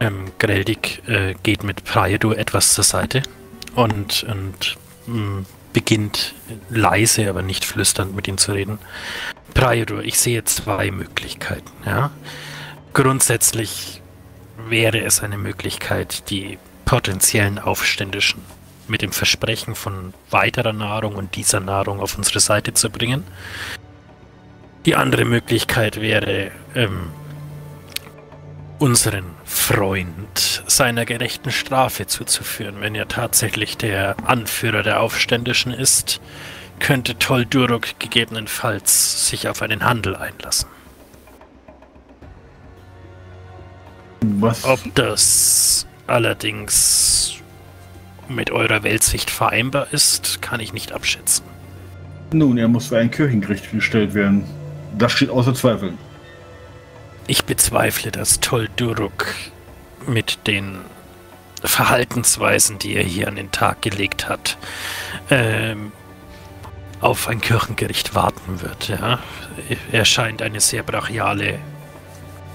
Ähm, Greldig äh, geht mit Praedur etwas zur Seite und, und mh, beginnt leise, aber nicht flüsternd mit ihm zu reden. Praedur, ich sehe zwei Möglichkeiten. Ja? Grundsätzlich wäre es eine Möglichkeit, die potenziellen Aufständischen mit dem Versprechen von weiterer Nahrung und dieser Nahrung auf unsere Seite zu bringen. Die andere Möglichkeit wäre, ähm, unseren Freund seiner gerechten Strafe zuzuführen. Wenn er tatsächlich der Anführer der Aufständischen ist, könnte Tolduruk gegebenenfalls sich auf einen Handel einlassen. Was? Ob das allerdings mit eurer Weltsicht vereinbar ist, kann ich nicht abschätzen. Nun, er muss für ein Kirchengericht gestellt werden. Das steht außer Zweifel. Ich bezweifle, dass Tolduruk mit den Verhaltensweisen, die er hier an den Tag gelegt hat, ähm, auf ein Kirchengericht warten wird. Ja? Er scheint eine sehr brachiale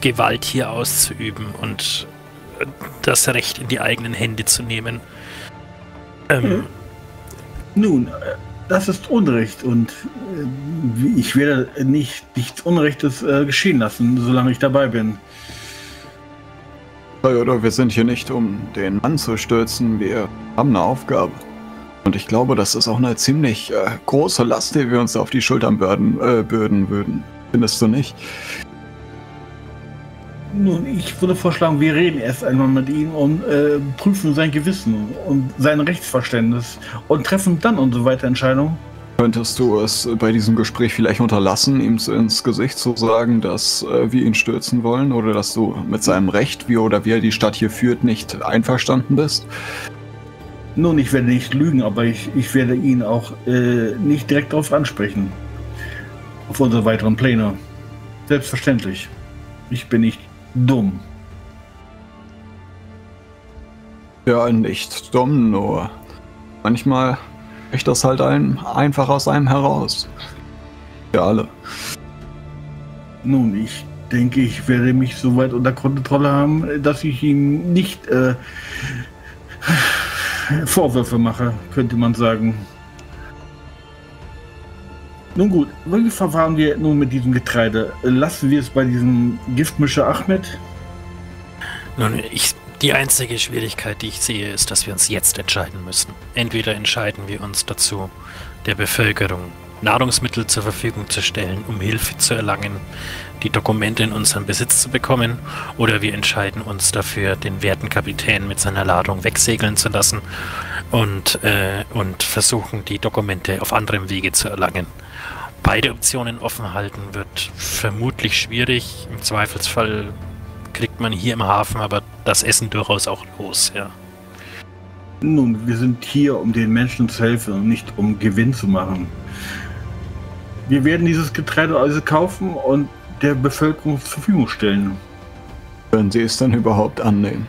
Gewalt hier auszuüben und das Recht in die eigenen Hände zu nehmen. Ähm, hm. Nun, das ist Unrecht und äh, ich werde nicht nichts Unrechtes äh, geschehen lassen, solange ich dabei bin. Oder wir sind hier nicht, um den Mann zu stürzen. Wir haben eine Aufgabe. Und ich glaube, das ist auch eine ziemlich äh, große Last, die wir uns auf die Schultern bürden, äh, bürden würden. Findest du nicht? Nun, ich würde vorschlagen, wir reden erst einmal mit ihm und äh, prüfen sein Gewissen und sein Rechtsverständnis und treffen dann unsere weitere Entscheidung. Könntest du es bei diesem Gespräch vielleicht unterlassen, ihm ins Gesicht zu sagen, dass äh, wir ihn stürzen wollen oder dass du mit seinem Recht, wie oder wie er die Stadt hier führt, nicht einverstanden bist? Nun, ich werde nicht lügen, aber ich, ich werde ihn auch äh, nicht direkt darauf ansprechen. Auf unsere weiteren Pläne. Selbstverständlich. Ich bin nicht dumm. Ja, nicht dumm, nur manchmal bricht das halt ein, einfach aus einem heraus. Für alle. Nun, ich denke, ich werde mich so weit unter Kontrolle haben, dass ich ihm nicht äh, Vorwürfe mache, könnte man sagen. Nun gut, wie verfahren wir nun mit diesem Getreide? Lassen wir es bei diesem Giftmischer Ahmed? Nun, ich, die einzige Schwierigkeit, die ich sehe, ist, dass wir uns jetzt entscheiden müssen. Entweder entscheiden wir uns dazu, der Bevölkerung Nahrungsmittel zur Verfügung zu stellen, um Hilfe zu erlangen, die Dokumente in unseren Besitz zu bekommen, oder wir entscheiden uns dafür, den werten Kapitän mit seiner Ladung wegsegeln zu lassen und, äh, und versuchen, die Dokumente auf anderem Wege zu erlangen beide Optionen offen halten wird vermutlich schwierig. Im Zweifelsfall kriegt man hier im Hafen aber das Essen durchaus auch los, ja. Nun, wir sind hier, um den Menschen zu helfen und nicht um Gewinn zu machen. Wir werden dieses Getreide also kaufen und der Bevölkerung zur Verfügung stellen. Können Sie es dann überhaupt annehmen?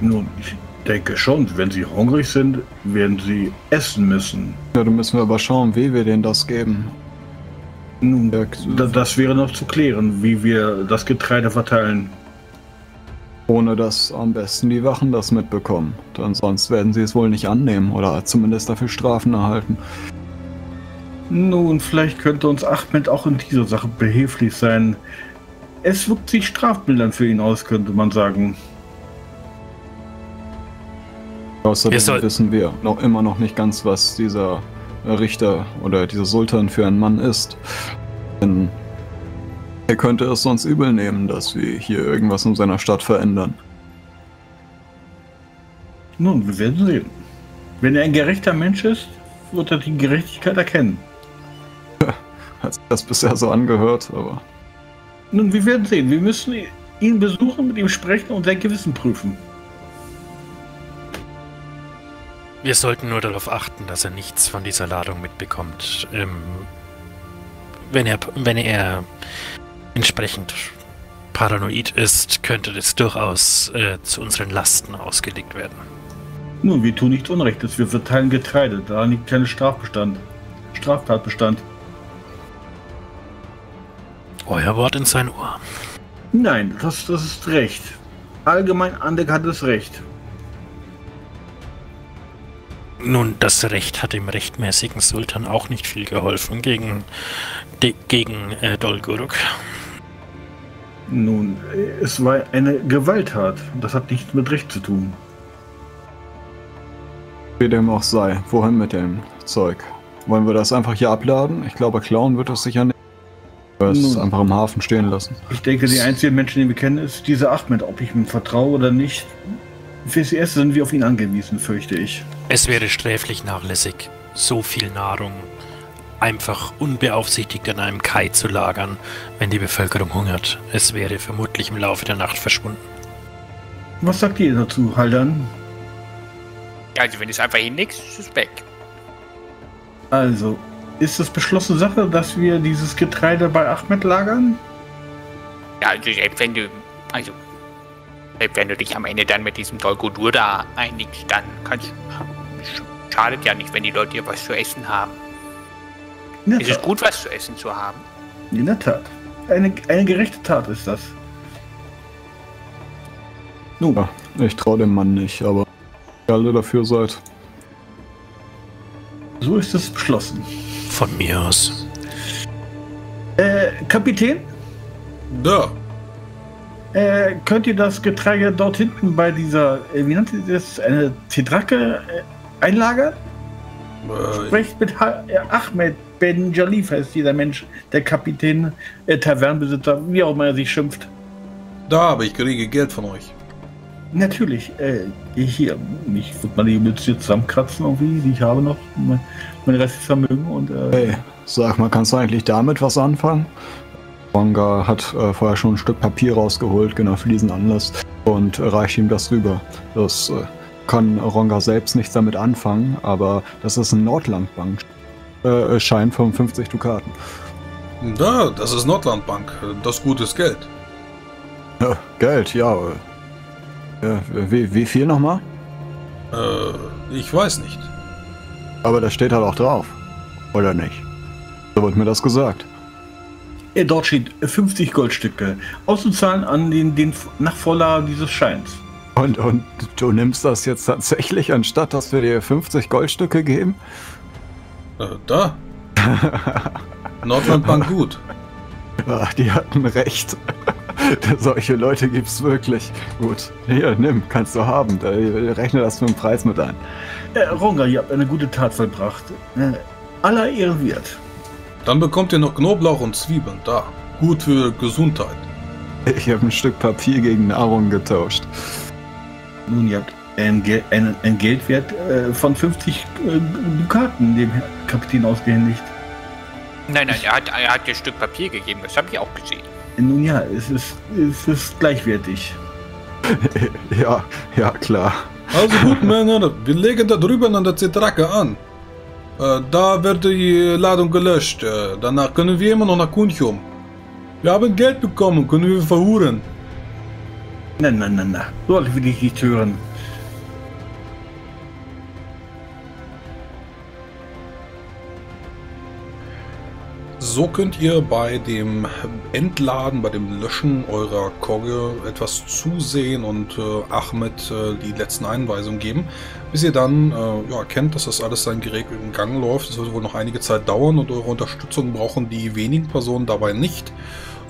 Nun, ich denke schon, wenn sie hungrig sind, werden sie essen müssen. Ja, dann müssen wir aber schauen, wie wir denen das geben. Nun, das wäre noch zu klären, wie wir das Getreide verteilen. Ohne dass am besten die Wachen das mitbekommen. Denn sonst werden sie es wohl nicht annehmen oder zumindest dafür Strafen erhalten. Nun, vielleicht könnte uns Ahmed auch in dieser Sache behilflich sein. Es wirkt sich strafmildern für ihn aus, könnte man sagen. Außerdem wir wissen wir noch immer noch nicht ganz, was dieser Richter oder dieser Sultan für ein Mann ist. Denn er könnte es sonst übel nehmen, dass wir hier irgendwas in seiner Stadt verändern. Nun, wir werden sehen. Wenn er ein gerechter Mensch ist, wird er die Gerechtigkeit erkennen. Hat sich das bisher so angehört, aber. Nun, wir werden sehen. Wir müssen ihn besuchen, mit ihm sprechen und sein Gewissen prüfen. Wir sollten nur darauf achten, dass er nichts von dieser Ladung mitbekommt. Ähm, wenn er, wenn er entsprechend paranoid ist, könnte das durchaus äh, zu unseren Lasten ausgelegt werden. Nun, wir tun nichts Unrechtes. Wir verteilen Getreide. Da liegt kein Strafbestand. Straftatbestand. Euer Wort in sein Ohr. Nein, das, das ist recht. Allgemein Andek hat es recht. Nun, das Recht hat dem rechtmäßigen Sultan auch nicht viel geholfen gegen, de, gegen äh, Dolguruk. Nun, es war eine Gewalttat. Das hat nichts mit Recht zu tun. Wie dem auch sei, wohin mit dem Zeug? Wollen wir das einfach hier abladen? Ich glaube, klauen wird es sicher nicht. Wir es einfach im Hafen stehen lassen. Ich denke, die einzigen Menschen, die wir kennen, ist dieser Ahmed. Ob ich ihm vertraue oder nicht, fürs Erste sind wir auf ihn angewiesen, fürchte ich. Es wäre sträflich nachlässig, so viel Nahrung einfach unbeaufsichtigt an einem Kai zu lagern, wenn die Bevölkerung hungert. Es wäre vermutlich im Laufe der Nacht verschwunden. Was sagt ihr dazu, Haldern? Also, wenn es einfach hinlegst, ist es weg. Also, ist es beschlossene Sache, dass wir dieses Getreide bei Ahmed lagern? Ja, also selbst wenn du, also, selbst wenn du dich am Ende dann mit diesem Dolgodur da einigst, dann kannst schadet ja nicht, wenn die Leute hier was zu essen haben. Ist es gut, was zu essen zu haben? In der Tat. Eine, eine gerechte Tat ist das. Nun. Ja, ich traue dem Mann nicht, aber ihr alle dafür seid. So ist es beschlossen. Von mir aus. Äh, Kapitän? Da. Äh, könnt ihr das Getreide dort hinten bei dieser, äh, wie nennt ihr das, eine Tedrake äh, einlagern? Äh, Sprecht mit ha äh, Ahmed Ben Jalif heißt dieser Mensch, der Kapitän, äh, Tavernenbesitzer, wie auch immer er sich schimpft. Da, aber ich kriege Geld von euch. Natürlich, äh, hier, ich würde mal die Mütze zusammenkratzen irgendwie, die ich habe noch, mein, mein restliches Vermögen und äh, Hey, sag mal, kannst du eigentlich damit was anfangen? Ronga hat äh, vorher schon ein Stück Papier rausgeholt, genau für diesen Anlass, und reicht ihm das rüber. Das äh, kann Ronga selbst nichts damit anfangen, aber das ist ein Nordlandbank. Äh, Schein von 50 Dukaten. Da, das ist Nordlandbank. Das gutes Geld. Ja, Geld, ja. ja wie, wie viel nochmal? Äh, ich weiß nicht. Aber das steht halt auch drauf. Oder nicht? So wird mir das gesagt. Ja, dort steht 50 Goldstücke. Auszuzahlen an den, den Nachfolger dieses Scheins. Und, und du nimmst das jetzt tatsächlich, anstatt dass wir dir 50 Goldstücke geben? Äh, da. Nordlandbank gut. Ach, die hatten recht. Solche Leute gibt's wirklich. Gut. Hier, nimm, kannst du haben. Da, rechne das für den Preis mit ein. Äh, Ronga, ihr habt eine gute Tat vollbracht. Äh, aller Ehren wert. Dann bekommt ihr noch Knoblauch und Zwiebeln. Da. Gut für Gesundheit. Ich habe ein Stück Papier gegen Nahrung getauscht. Nun, ihr habt ein, Gel ein, ein Geldwert äh, von 50 äh, Dukaten dem Kapitän ausgehändigt. Nein, nein, er hat, er hat dir ein Stück Papier gegeben, das habe ich auch gesehen. Nun ja, es ist, es ist gleichwertig. ja, ja, klar. Also gut, Männer, wir legen da drüben an der Zitrake an. Äh, da wird die Ladung gelöscht. Äh, danach können wir immer noch nach Kunchum. Wir haben Geld bekommen, können wir verhuren. Nein, nein, nein, nein. So will ich nicht hören. So könnt ihr bei dem Entladen, bei dem Löschen eurer Kogge etwas zusehen und äh, Ahmed äh, die letzten Einweisungen geben, bis ihr dann äh, ja, erkennt, dass das alles seinen geregelten Gang läuft. Es wird wohl noch einige Zeit dauern und eure Unterstützung brauchen die wenigen Personen dabei nicht.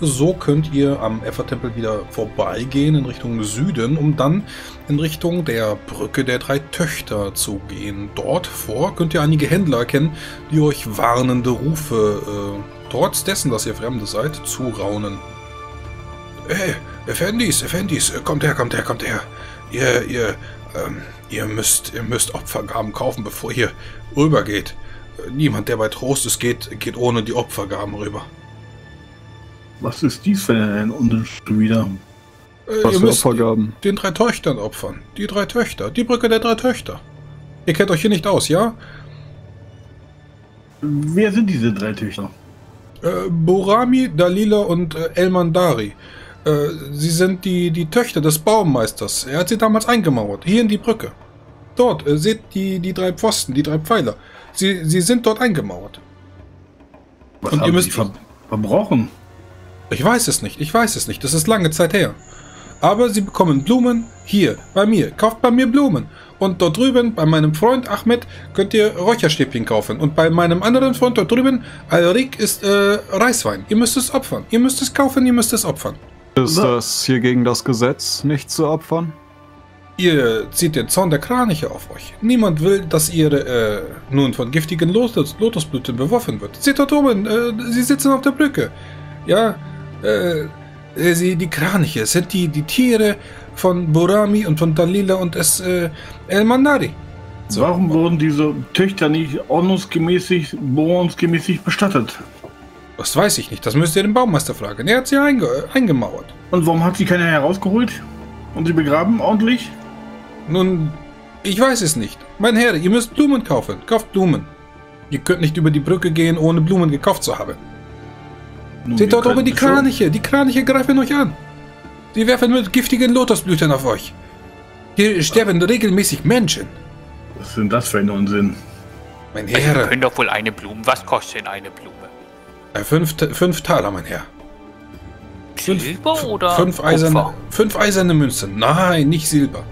So könnt ihr am Effertempel wieder vorbeigehen in Richtung Süden, um dann in Richtung der Brücke der drei Töchter zu gehen. Dort vor könnt ihr einige Händler erkennen, die euch warnende Rufe, äh, trotz dessen, dass ihr Fremde seid, zuraunen. Hey, Effendis, Effendis, kommt her, kommt her, kommt her. Ihr, ihr, ähm, ihr müsst, ihr müsst Opfergaben kaufen, bevor ihr rübergeht. Niemand, der bei Trost ist, geht, geht ohne die Opfergaben rüber. Was ist dies für ein Unsicht wieder? Äh, Was ihr müsst Opfergaben? den drei Töchtern opfern. Die drei Töchter. Die Brücke der drei Töchter. Ihr kennt euch hier nicht aus, ja? Wer sind diese drei Töchter? Äh, Borami, Dalila und äh, Elmandari. Äh, sie sind die, die Töchter des Baumeisters. Er hat sie damals eingemauert. Hier in die Brücke. Dort, äh, seht die, die drei Pfosten, die drei Pfeiler. Sie, sie sind dort eingemauert. Was und ihr müsst ver verbrochen. Ich weiß es nicht, ich weiß es nicht. Das ist lange Zeit her. Aber Sie bekommen Blumen hier, bei mir. Kauft bei mir Blumen. Und dort drüben, bei meinem Freund Ahmed, könnt ihr Räucherstäbchen kaufen. Und bei meinem anderen Freund dort drüben, Alrik, ist äh, Reiswein. Ihr müsst es opfern. Ihr müsst es kaufen, ihr müsst es opfern. Ist das hier gegen das Gesetz, nicht zu opfern? Ihr zieht den Zorn der Kraniche auf euch. Niemand will, dass ihr äh, nun von giftigen Lotus Lotusblüten beworfen wird. Seht dort oben, äh, sie sitzen auf der Brücke. Ja, äh, sie, die Kraniche sind die, die Tiere von Burami und von Dalila und es, äh, El Mandari. So. Warum wurden diese Töchter nicht ordnungsgemäßig, ordnungsgemäßig bestattet? Das weiß ich nicht. Das müsst ihr den Baumeister fragen. Er hat sie einge eingemauert. Und warum hat sie keiner herausgeholt? Und sie begraben ordentlich? Nun, ich weiß es nicht. Mein Herr, ihr müsst Blumen kaufen. Kauft Blumen. Ihr könnt nicht über die Brücke gehen, ohne Blumen gekauft zu haben. Nun, Seht dort oben die Kraniche. Schon. Die Kraniche greifen euch an. Sie werfen mit giftigen Lotusblüten auf euch. Hier sterben regelmäßig Menschen. Was ist denn das für ein Unsinn? Mein Herr. Also, wir können doch wohl eine Blume. Was kostet denn eine Blume? Fünf, fünf Taler, mein Herr. Silber fünf, oder fünf eiserne, fünf eiserne Münzen. Nein, nicht Silber.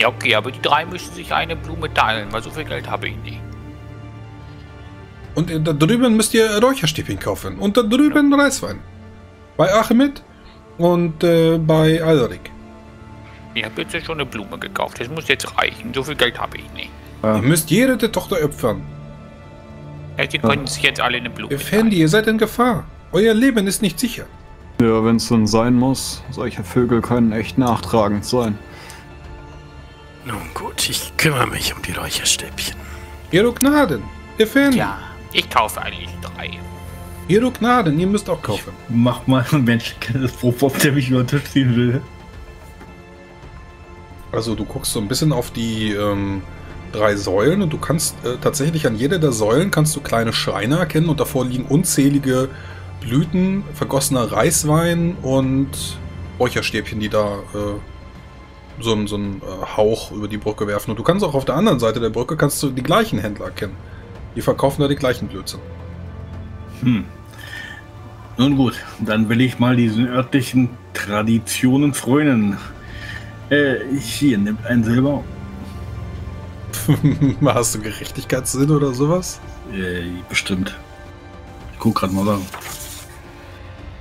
Ja, okay, aber die drei müssen sich eine Blume teilen, weil so viel Geld habe ich nicht. Und da drüben müsst ihr Räucherstäbchen kaufen. Und da drüben Reiswein. Bei Ahmed und äh, bei Alrik. Ich habe jetzt schon eine Blume gekauft. Das muss jetzt reichen. So viel Geld habe ich nicht. Ja. Ihr müsst jede der Tochter opfern. Ja, die können sich jetzt alle eine Blume Effendi, ihr seid in Gefahr. Euer Leben ist nicht sicher. Ja, wenn es dann sein muss. Solche Vögel können echt nachtragend sein. Nun gut, ich kümmere mich um die Räucherstäbchen. Ihre Gnaden, Effendi. Ja, ich kaufe eigentlich drei. Ihre Gnaden, ihr müsst auch kaufen. Ich mach mal ein Mensch, das Profop, der mich über den Tisch ziehen will. Also du guckst so ein bisschen auf die ähm, drei Säulen und du kannst äh, tatsächlich an jeder der Säulen kannst du kleine Schreine erkennen und davor liegen unzählige Blüten, vergossener Reiswein und Räucherstäbchen, die da äh, so einen, so einen äh, Hauch über die Brücke werfen. Und du kannst auch auf der anderen Seite der Brücke kannst du die gleichen Händler erkennen. Die verkaufen da die gleichen Blödsinn. Hm. Nun gut, dann will ich mal diesen örtlichen Traditionen frönen. Äh, hier, nimmt ein Silber. Hast du Gerechtigkeitssinn oder sowas? Äh, bestimmt. Ich guck gerade mal da.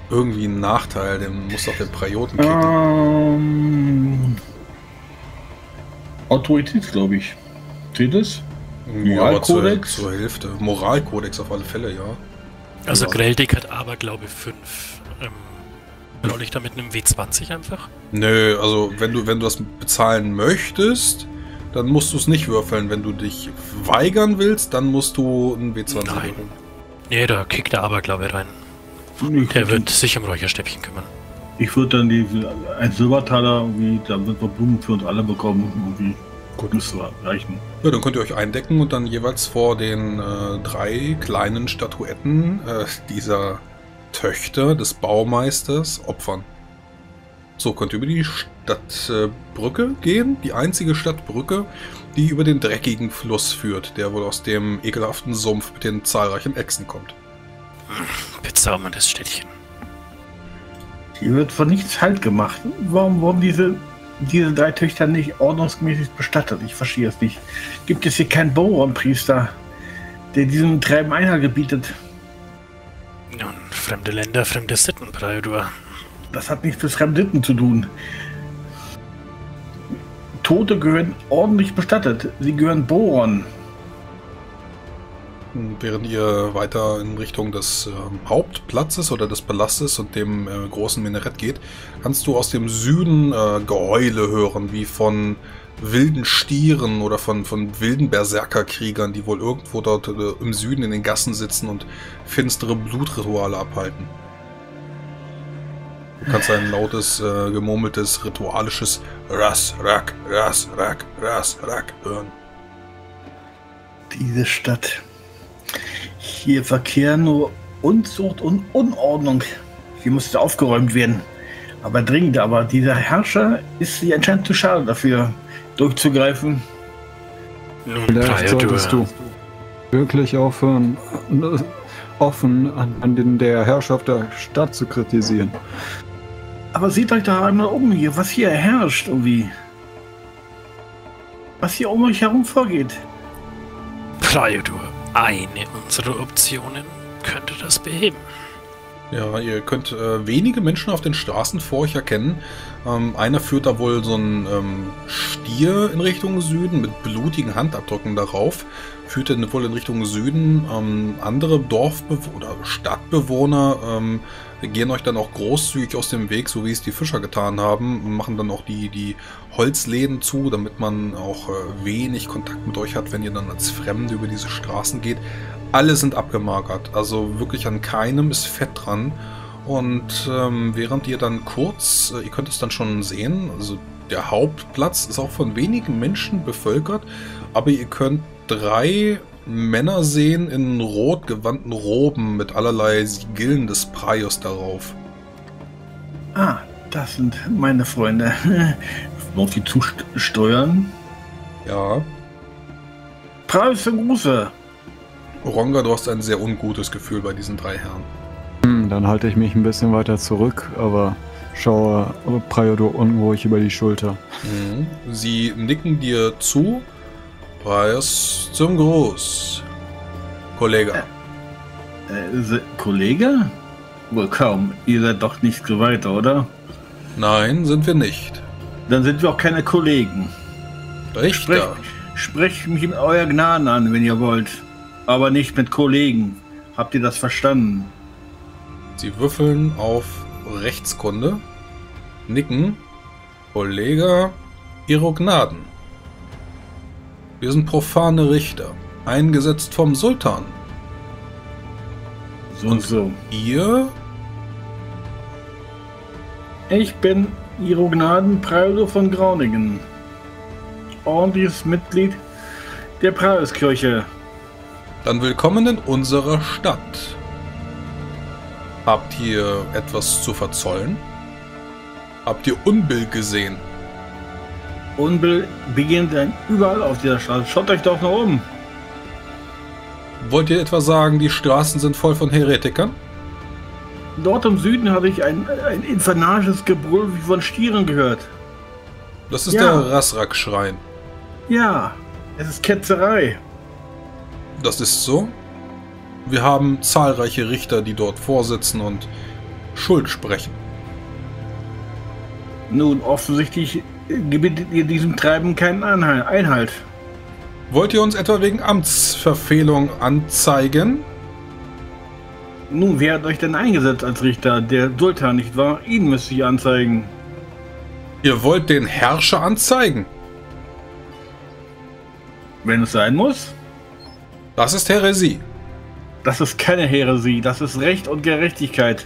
Irgendwie ein Nachteil, den muss doch der Prioten kicken. Ähm, Autorität, glaube ich. Steht das? Moralkodex? Zur, zur, Hälfte. Moralkodex auf alle Fälle, ja. Also ja. Greldig hat aber, glaube ich, 5. Ähm, Roll ich da mit einem W20 einfach? Nö, also wenn du, wenn du das bezahlen möchtest, dann musst du es nicht würfeln. Wenn du dich weigern willst, dann musst du einen W20 Nein. würfeln. Nee, da kickt der Aberglaube rein. Ich der wird sich um Räucherstäbchen kümmern. Ich würde dann die, ein Silbertaler, irgendwie, damit wir Blumen für uns alle bekommen. Irgendwie Gut. müsste reichen. Ja, dann könnt ihr euch eindecken und dann jeweils vor den äh, drei kleinen Statuetten äh, dieser Töchter des Baumeisters opfern. So, könnt ihr über die Stadtbrücke äh, gehen. Die einzige Stadtbrücke, die über den dreckigen Fluss führt, der wohl aus dem ekelhaften Sumpf mit den zahlreichen Echsen kommt. Bezauberndes Städtchen. Hier wird von nichts halt gemacht. Warum wurden diese, diese drei Töchter nicht ordnungsmäßig bestattet? Ich verstehe es nicht. Gibt es hier keinen Bauernpriester, der diesem Treiben Einhalt gebietet? Nun, fremde Länder, fremde Sitten, Praidur. Das hat nichts mit Fremditten zu tun. Tote gehören ordentlich bestattet. Sie gehören Bohrern. Während ihr weiter in Richtung des äh, Hauptplatzes oder des Palastes und dem äh, großen Minarett geht, kannst du aus dem Süden äh, Geheule hören, wie von wilden Stieren oder von, von wilden Berserkerkriegern, die wohl irgendwo dort äh, im Süden in den Gassen sitzen und finstere Blutrituale abhalten. Du kannst ein lautes, äh, gemurmeltes, ritualisches Ras, Rak, Ras, Rak, Ras, Rak hören. Diese Stadt hier verkehren nur Unzucht und Unordnung. Hier musste aufgeräumt werden. Aber dringend, aber dieser Herrscher ist sich anscheinend zu schade dafür, durchzugreifen. Nun, Vielleicht solltest du wirklich aufhören, offen an, an den, der Herrschaft der Stadt zu kritisieren. Aber seht euch da einmal um hier, was hier herrscht, irgendwie. Was hier um euch herum vorgeht. Pleiadur, eine unserer Optionen könnte das beheben. Ja, ihr könnt äh, wenige Menschen auf den Straßen vor euch erkennen. Ähm, einer führt da wohl so einen ähm, Stier in Richtung Süden mit blutigen Handabdrücken darauf. Führt er wohl in Richtung Süden. Ähm, andere Dorfbewohner oder Stadtbewohner ähm, gehen euch dann auch großzügig aus dem Weg, so wie es die Fischer getan haben. Machen dann auch die, die Holzläden zu, damit man auch äh, wenig Kontakt mit euch hat, wenn ihr dann als Fremde über diese Straßen geht. Alle sind abgemagert, also wirklich an keinem ist Fett dran. Und ähm, während ihr dann kurz, äh, ihr könnt es dann schon sehen, also der Hauptplatz ist auch von wenigen Menschen bevölkert, aber ihr könnt drei Männer sehen in rot gewandten Roben mit allerlei Sigillen des Praios darauf. Ah, das sind meine Freunde. Auf die zusteuern? Ja. Preis für Gruße. Ronga, du hast ein sehr ungutes Gefühl bei diesen drei Herren. Hm, dann halte ich mich ein bisschen weiter zurück, aber schaue Praiodor unruhig über die Schulter. Mhm. Sie nicken dir zu. Preis zum Gruß. Kollege. Äh, äh, Kollege? Wohl kaum. Ihr seid doch nicht so weiter, oder? Nein, sind wir nicht. Dann sind wir auch keine Kollegen. Richter. Sprecht, sprecht mich mit euer Gnaden an, wenn ihr wollt aber nicht mit Kollegen. Habt ihr das verstanden? Sie würfeln auf Rechtskunde, nicken, Kollege, Ihre Gnaden. Wir sind profane Richter, eingesetzt vom Sultan. So und so. Ihr? Ich bin Ihre Gnaden Praudo von Grauningen. Ordentliches Mitglied der Prauskirche. Dann willkommen in unserer Stadt. Habt ihr etwas zu verzollen? Habt ihr Unbill gesehen? Unbill beginnt dann überall auf dieser Straße. Schaut euch doch noch um. Wollt ihr etwa sagen, die Straßen sind voll von Heretikern? Dort im Süden habe ich ein, ein infernalisches Gebrüll wie von Stieren gehört. Das ist ja. der Rasrak-Schrein. Ja, es ist Ketzerei. Das ist so. Wir haben zahlreiche Richter, die dort vorsitzen und Schuld sprechen. Nun, offensichtlich gebietet ihr diesem Treiben keinen Einhalt. Wollt ihr uns etwa wegen Amtsverfehlung anzeigen? Nun, wer hat euch denn eingesetzt als Richter? Der Sultan, nicht wahr? Ihn müsste ich anzeigen. Ihr wollt den Herrscher anzeigen? Wenn es sein muss. Das ist Häresie. Das ist keine Häresie, das ist Recht und Gerechtigkeit.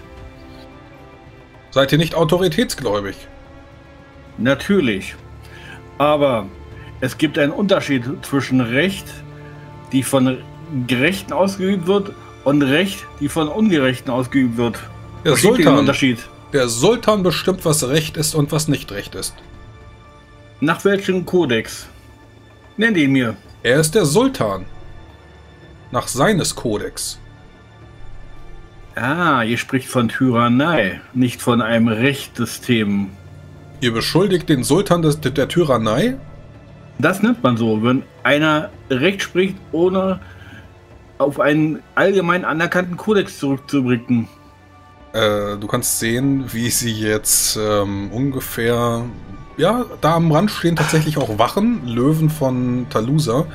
Seid ihr nicht autoritätsgläubig? Natürlich. Aber es gibt einen Unterschied zwischen Recht, die von Gerechten ausgeübt wird, und Recht, die von Ungerechten ausgeübt wird. Der Sultan, Unterschied? der Sultan bestimmt, was Recht ist und was nicht Recht ist. Nach welchem Kodex? Nennt ihn mir. Er ist der Sultan nach seines Kodex. Ah, ihr spricht von Tyrannei, nicht von einem Rechtssystem. Ihr beschuldigt den Sultan des, der Tyrannei? Das nennt man so, wenn einer Recht spricht, ohne auf einen allgemein anerkannten Kodex zurückzublicken. Äh, du kannst sehen, wie sie jetzt ähm, ungefähr. Ja, da am Rand stehen tatsächlich auch Wachen, Löwen von Talusa.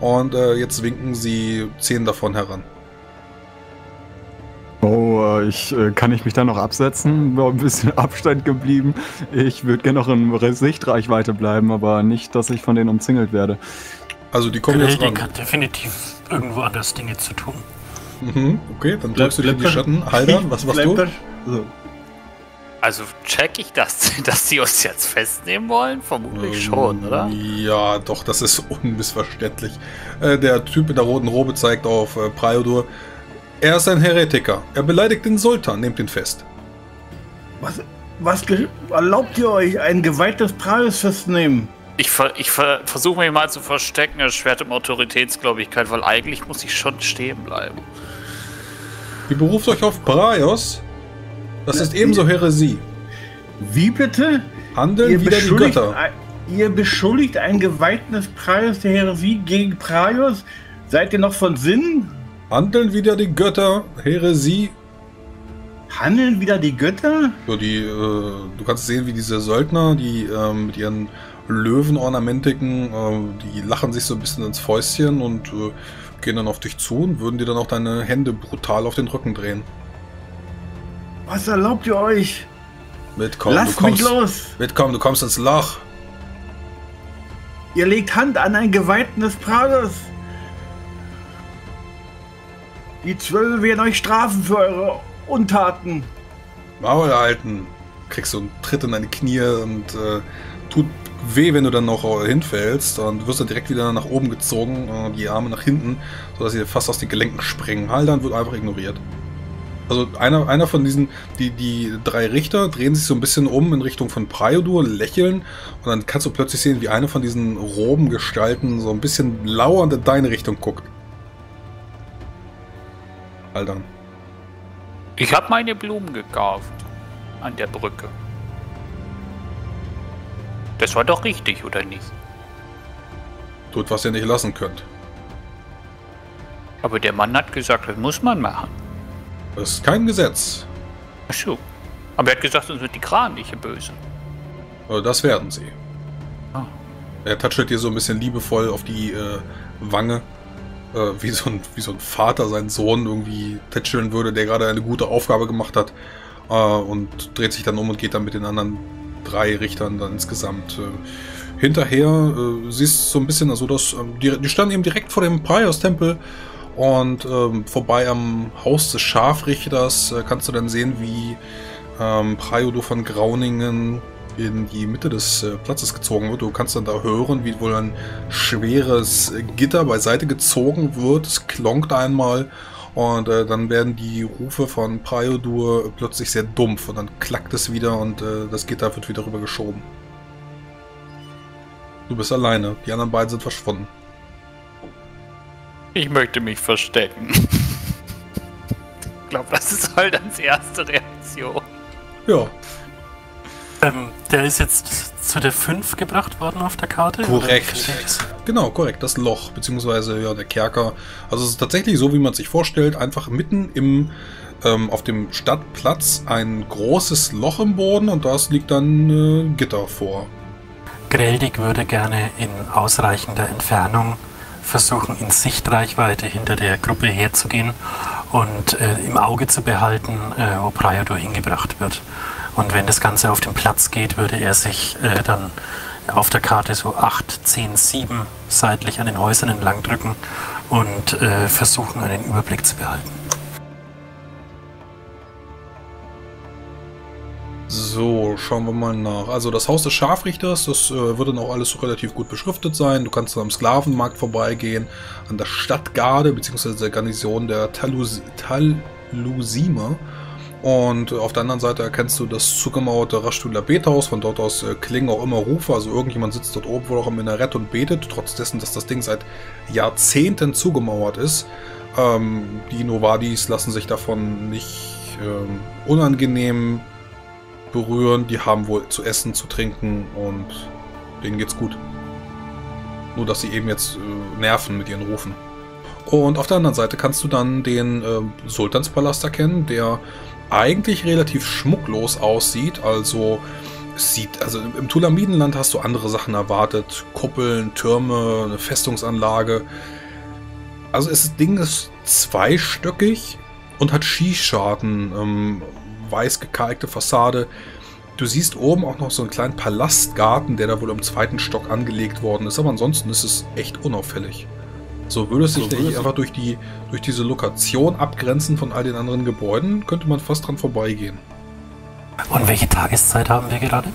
Und äh, jetzt winken sie zehn davon heran. Oh, äh, ich, äh, kann ich mich da noch absetzen? War ein bisschen Abstand geblieben. Ich würde gerne noch in Sichtreichweite bleiben, aber nicht, dass ich von denen umzingelt werde. Also die kommen jetzt ran. hat definitiv irgendwo anders Dinge zu tun. Mhm, okay, dann drückst du dich in die Schatten. Halder, was machst du? So. Also check ich das, dass sie uns jetzt festnehmen wollen? Vermutlich ähm, schon, oder? Ja, doch, das ist unmissverständlich. Äh, der Typ in der roten Robe zeigt auf äh, Priodur. Er ist ein Heretiker. Er beleidigt den Sultan. Nehmt ihn fest. Was, was erlaubt ihr euch, ein geweihtes Preis festzunehmen? Ich, ver, ich ver, versuche mich mal zu verstecken, erschwert um Autoritätsgläubigkeit, weil eigentlich muss ich schon stehen bleiben. Ihr beruft euch auf Praios? Das ist ebenso Heresie. Wie bitte? Handeln Ihr wieder die Götter. ein- ihr beschuldigt einen Geweihten des Praios der Heresie gegen Praios? Seid ihr noch von Sinn? Handeln wieder die Götter. Heresie. Handeln wieder die Götter? So, die, äh, du kannst sehen, wie diese Söldner, die ähm, mit ihren Löwenornamentiken, äh, die lachen sich so ein bisschen ins Fäustchen und äh, gehen dann auf dich zu und würden dir dann auch deine Hände brutal auf den Rücken drehen. Was erlaubt ihr euch? Mitkommen, Lasst du kommst, mich los! Mitkommen, du kommst ins Loch. Ihr legt Hand an einen Geweihten des Praios! Die Zwölfe werden euch strafen für eure Untaten! Maul halten. Kriegst so einen Tritt in deine Knie und äh, tut weh, wenn du dann noch hinfällst und wirst dann direkt wieder nach oben gezogen, äh, die Arme nach hinten, sodass sie fast aus den Gelenken springen. Haldern wird einfach ignoriert. Also einer, einer von diesen, die, die drei Richter drehen sich so ein bisschen um in Richtung von Priodur, lächeln und dann kannst du plötzlich sehen, wie eine von diesen roben Gestalten so ein bisschen lauernd in deine Richtung guckt. Haldern. Ich habe meine Blumen gekauft. An der Brücke. Das war doch richtig, oder nicht? Tut, was ihr nicht lassen könnt. Aber der Mann hat gesagt, das muss man machen. Das ist kein Gesetz. Ach so. Aber er hat gesagt, sonst sind die Kraniche böse. Das werden sie. Ah. Er touchelt dir so ein bisschen liebevoll auf die äh, Wange, äh, wie, so ein, wie so ein Vater seinen Sohn irgendwie tätscheln würde, der gerade eine gute Aufgabe gemacht hat. Äh, und dreht sich dann um und geht dann mit den anderen drei Richtern dann insgesamt äh, hinterher. Äh, siehst so ein bisschen, also das, ähm, die, die standen eben direkt vor dem Priors-Tempel und ähm, vorbei am Haus des Scharfrichters äh, kannst du dann sehen, wie ähm, Priodo von Grauningen in die Mitte des äh, Platzes gezogen wird. Du kannst dann da hören, wie wohl ein schweres Gitter beiseite gezogen wird. Es klonkt einmal und äh, dann werden die Rufe von Priodur plötzlich sehr dumpf und dann klackt es wieder und äh, das Gitter wird wieder rüber geschoben. Du bist alleine, die anderen beiden sind verschwunden. Ich möchte mich verstecken. ich glaube, das ist halt als erste Reaktion. Ja, Ähm, der ist jetzt zu der 5 gebracht worden auf der Karte? Korrekt. Genau, korrekt. Das Loch, beziehungsweise ja, der Kerker. Also es ist tatsächlich so, wie man sich vorstellt, einfach mitten im ähm, auf dem Stadtplatz ein großes Loch im Boden und das liegt dann äh, Gitter vor. Greldig würde gerne in ausreichender Entfernung versuchen, in Sichtreichweite hinter der Gruppe herzugehen und äh, im Auge zu behalten, äh, wo Priador hingebracht wird. Und wenn das Ganze auf den Platz geht, würde er sich äh, dann auf der Karte so 8, 10, 7 seitlich an den Häusern entlang drücken und äh, versuchen, einen Überblick zu behalten. So, schauen wir mal nach. Also das Haus des Scharfrichters, das äh, wird dann auch alles relativ gut beschriftet sein. Du kannst am Sklavenmarkt vorbeigehen, an der Stadtgarde bzw. der Garnison der Talus Talusima. Und auf der anderen Seite erkennst du das zugemauerte Raschtuler Bethaus. Von dort aus äh, klingen auch immer Rufe. Also irgendjemand sitzt dort oben wohl auch im Minarett und betet, trotz dessen, dass das Ding seit Jahrzehnten zugemauert ist. Ähm, die Novadis lassen sich davon nicht ähm, unangenehm berühren. Die haben wohl zu essen, zu trinken und denen geht's gut. Nur, dass sie eben jetzt äh, nerven mit ihren Rufen. Und auf der anderen Seite kannst du dann den äh, Sultanspalast erkennen, der eigentlich relativ schmucklos aussieht. Also sieht, also im- Tulamidenland hast du andere Sachen erwartet. Kuppeln, Türme, eine Festungsanlage. Also das Ding ist zweistöckig und hat Schießscharten, ähm, weiß gekalkte Fassade. Du siehst oben auch noch so einen kleinen Palastgarten, der da wohl im zweiten Stock angelegt worden ist. Aber ansonsten ist es echt unauffällig. So würde es sich So denke würde ich, es einfach durch, die, durch diese Lokation abgrenzen von all den anderen Gebäuden, könnte man fast dran vorbeigehen. Und welche Tageszeit haben wir gerade?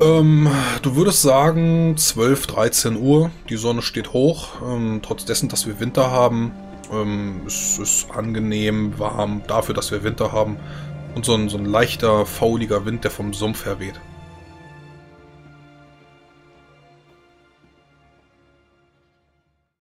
Ähm, du würdest sagen 12, 13 Uhr. Die Sonne steht hoch. Ähm, trotz dessen, dass wir Winter haben. Ähm, es ist angenehm warm dafür, dass wir Winter haben. Und so ein, so ein leichter, fauliger Wind, der vom Sumpf her weht.